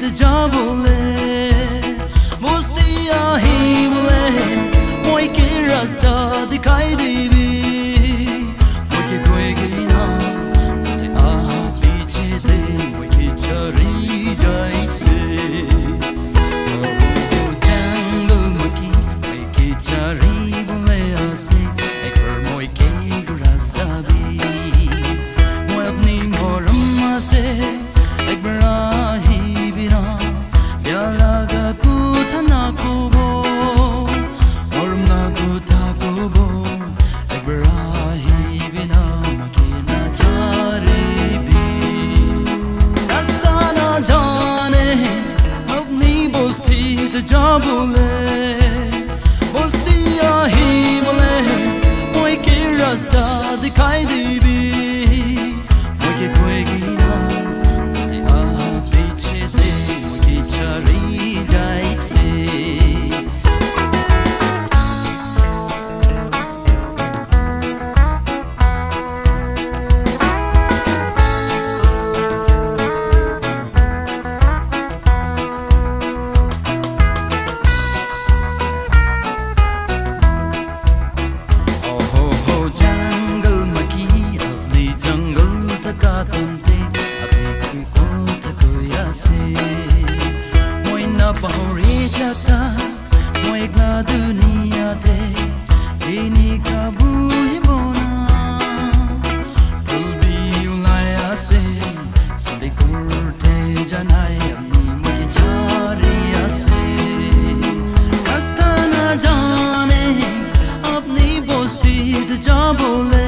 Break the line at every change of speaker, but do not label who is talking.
Haydi double it. আছে মই নাপাহৰি থাকা মই গা দুনিয়াতে এনেকা ওলাই আছে জানাই আমি আছে আপনি বস্তিত যাবলৈ